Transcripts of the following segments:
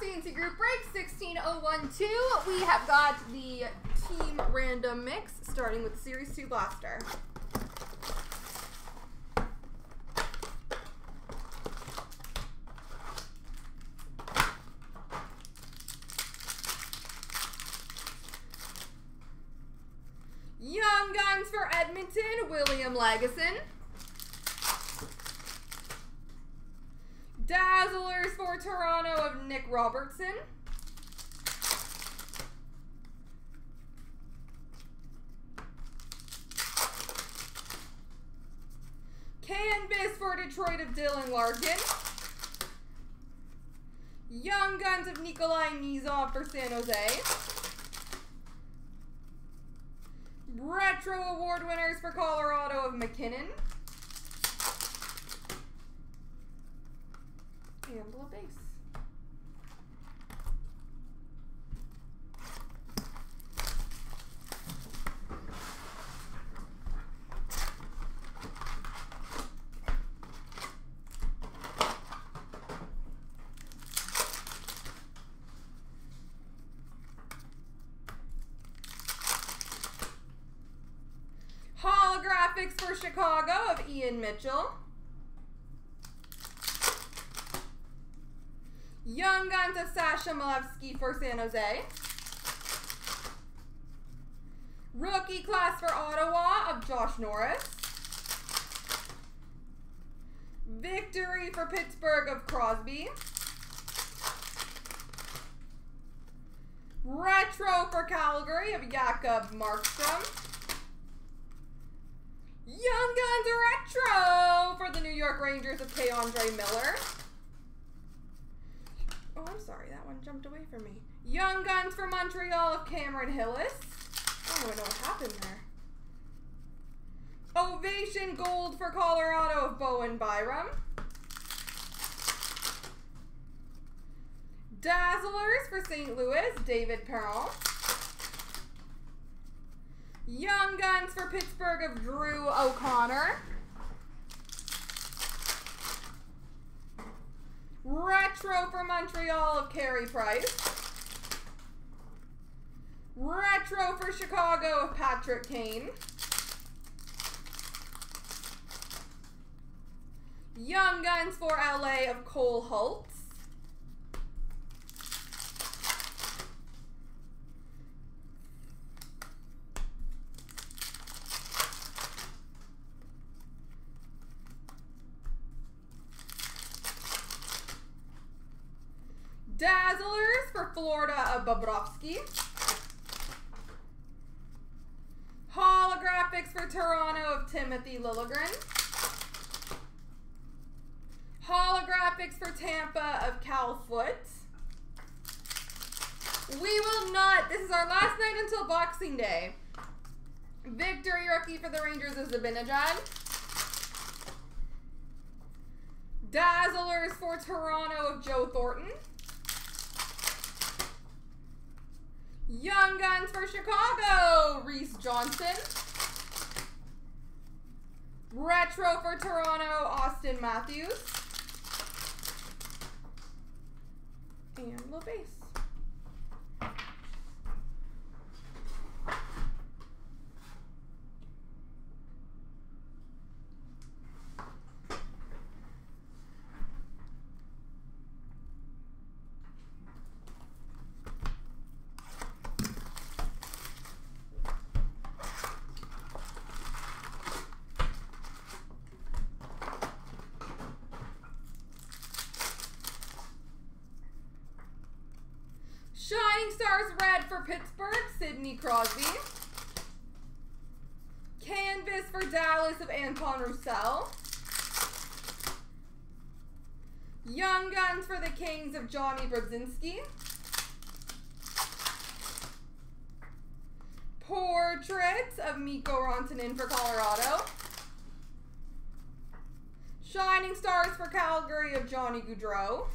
CNC Group Break 16012. We have got the Team Random Mix starting with Series 2 Blaster. Young Guns for Edmonton, William Lagesson. Dazzlers for Toronto of Nick Robertson. Canvas for Detroit of Dylan Larkin. Young Guns of Nikolai Knyzhov for San Jose. Retro Award winners for Colorado of MacKinnon. And a base. Holographics for Chicago of Ian Mitchell. Young Guns of Sasha Chmelevski for San Jose. Rookie class for Ottawa of Josh Norris. Victory for Pittsburgh of Crosby. Retro for Calgary of Jacob Markstrom. Young Guns Retro for the New York Rangers of K'Andre Miller. Oh, I'm sorry. That one jumped away from me. Young Guns for Montreal of Cameron Hillis. Oh, I don't know what happened there. Ovation Gold for Colorado of Bowen Byram. Dazzlers for St. Louis, David Perron. Young Guns for Pittsburgh of Drew O'Connor. Retro for Montreal of Carey Price. Retro for Chicago of Patrick Kane. Young Guns for LA of Cole Hults. Dazzlers for Florida of Bobrovsky. Holographics for Toronto of Timothy Liljegren. Holographics for Tampa of Cal Foote. We will not. This is our last night until Boxing Day. Victory rookie for the Rangers is Zibanejad. Dazzlers for Toronto of Joe Thornton. Young Guns for Chicago, Reese Johnson. Retro for Toronto, Auston Matthews. And LaBase. Shining Stars Red for Pittsburgh, Sidney Crosby. Canvas for Dallas of Anton Roussel. Young Guns for the Kings of Johnny Brodzinski. Portraits of Mikko Rantanen for Colorado. Shining Stars for Calgary of Johnny Gaudreau.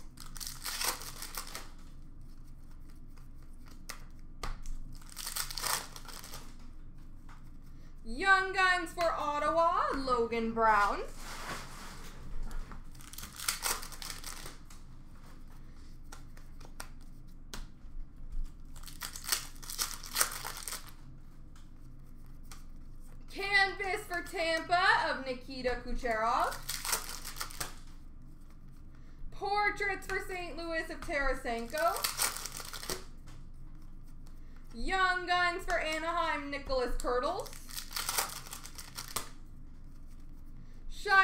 Young Guns for Ottawa, Logan Brown. Canvas for Tampa of Nikita Kucherov. Portraits for St. Louis of Tarasenko. Young Guns for Anaheim, Nicholas Kerdiles.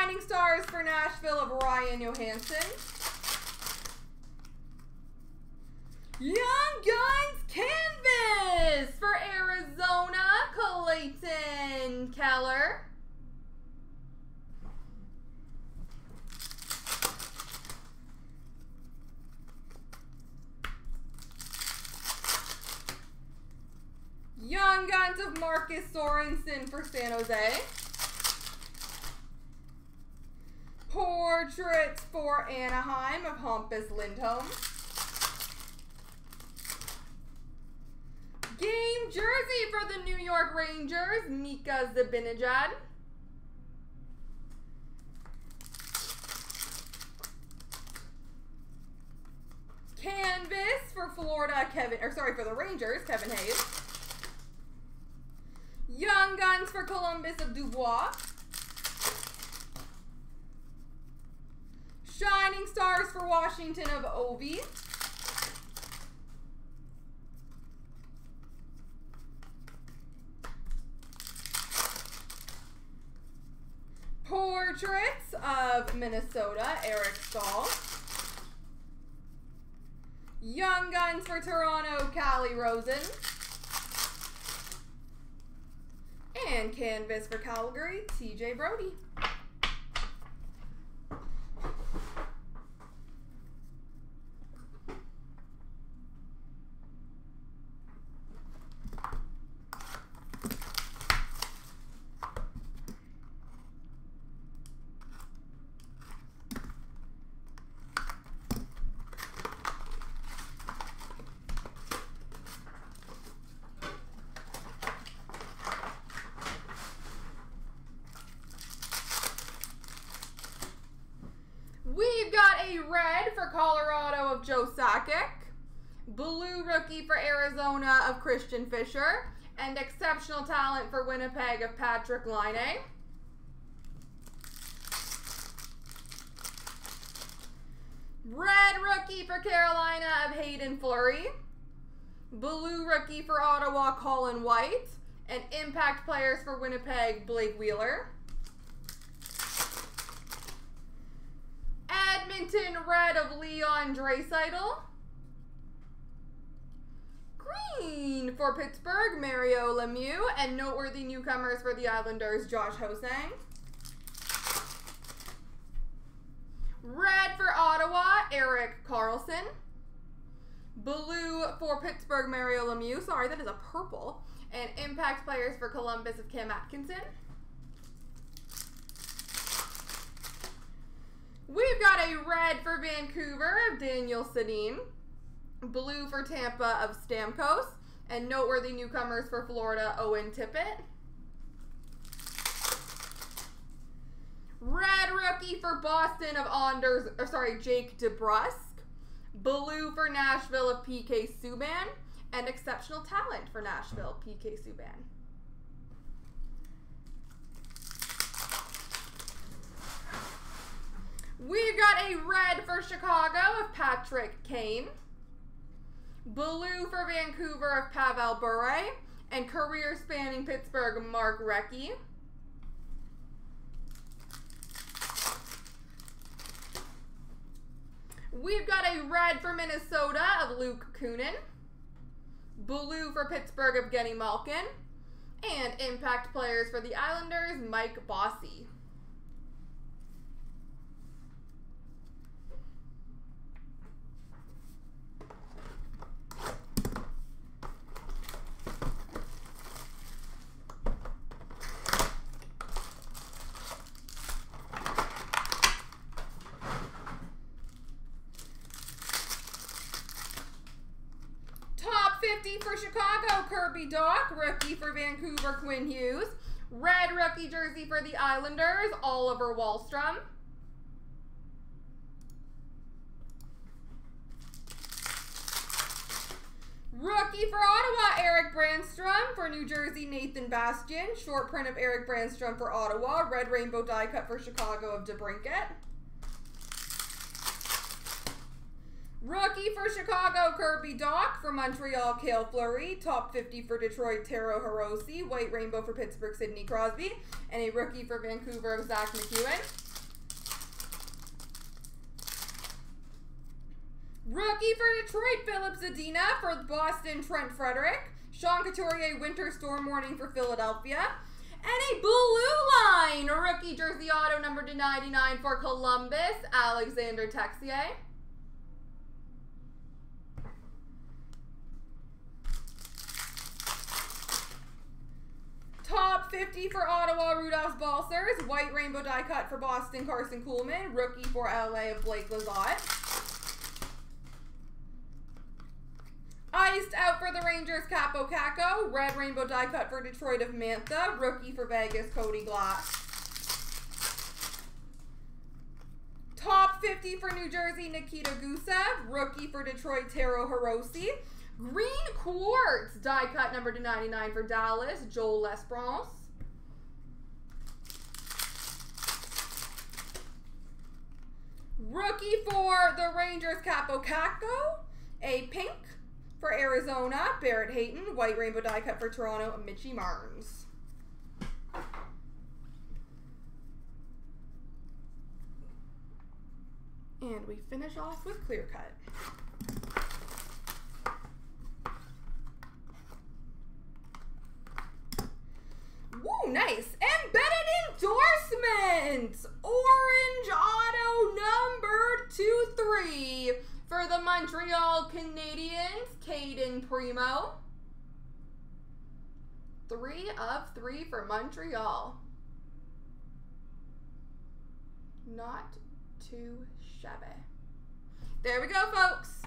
Shining Stars for Nashville of Ryan Johansen. Young Guns Canvas for Arizona, Clayton Keller. Young Guns of Marcus Sorensen for San Jose. Portraits for Anaheim of Hampus Lindholm. Game jersey for the New York Rangers, Mika Zibanejad. Canvas for Florida, Kevin, or sorry, for the Rangers, Kevin Hayes. Young Guns for Columbus of Dubois. Shining Stars for Washington of Ovi. Portraits of Minnesota, Eric Staal. Young Guns for Toronto, Calle Rosen. And Canvas for Calgary, TJ Brodie. We've got a red for Colorado of Joe Sakic, blue rookie for Arizona of Christian Fischer, and exceptional talent for Winnipeg of Patrik Laine. Red rookie for Carolina of Haydn Fleury, blue rookie for Ottawa Colin White, and impact players for Winnipeg Blake Wheeler. Edmonton Red of Leon Draisaitl. Green for Pittsburgh, Mario Lemieux. And noteworthy newcomers for the Islanders, Josh Ho-Sang. Red for Ottawa, Erik Karlsson. Blue for Pittsburgh, Mario Lemieux. Sorry, that is a purple. And impact players for Columbus of Cam Atkinson. We've got a red for Vancouver of Daniel Sedin, blue for Tampa of Stamkos, and noteworthy newcomers for Florida, Owen Tippett. Red rookie for Boston of Anders, or sorry, Jake DeBrusk. Blue for Nashville of PK Subban, and exceptional talent for Nashville, PK Subban. We've got red for Chicago of Patrick Kane. Blue for Vancouver of Pavel Bure. And career spanning Pittsburgh, Mark Recchi. We've got a red for Minnesota of Luke Kunin. Blue for Pittsburgh of Genny Malkin. And impact players for the Islanders, Mike Bossy. Top 50 for Chicago, Kirby Dach. Rookie for Vancouver, Quinn Hughes. Red rookie jersey for the Islanders, Oliver Wahlstrom. Rookie for Ottawa, Erik Brannstrom. For New Jersey, Nathan Bastian. Short print of Erik Brannstrom for Ottawa. Red rainbow die cut for Chicago of DeBrincat. Rookie for Chicago, Kirby Dach. For Montreal, Cale Fleury. Top 50 for Detroit, Taro Hirose. White rainbow for Pittsburgh, Sidney Crosby. And a rookie for Vancouver of Zack MacEwen. Rookie for Detroit, Filip Zadina. For Boston, Trent Frederic. Sean Couturier, Winter Storm Warning for Philadelphia. And a blue line, rookie jersey auto number to 99 for Columbus, Alexander Texier. Top 50 for Ottawa, Rudolph Balcers. White rainbow die cut for Boston, Carson Kuhlman. Rookie for LA of Blake Lizotte. Iced out for the Rangers, Kaapo Kakko. Red rainbow die cut for Detroit of Mantha. Rookie for Vegas, Cody Glass. Top 50 for New Jersey, Nikita Gusev. Rookie for Detroit, Taro Hirose. Green Quartz die cut number to 99 for Dallas, Joel L'Esperance. Rookie for the Rangers, Kaapo Kakko, A pink for Arizona, Barrett Hayton. White rainbow die cut for Toronto, Mitchy Marnes. And we finish off with clear cut. Woo, nice. Embedded endorsements. Orange Auto number two three for the Montreal Canadiens, Cayden Primeau. Three of three for Montreal. Not too shabby. There we go, folks.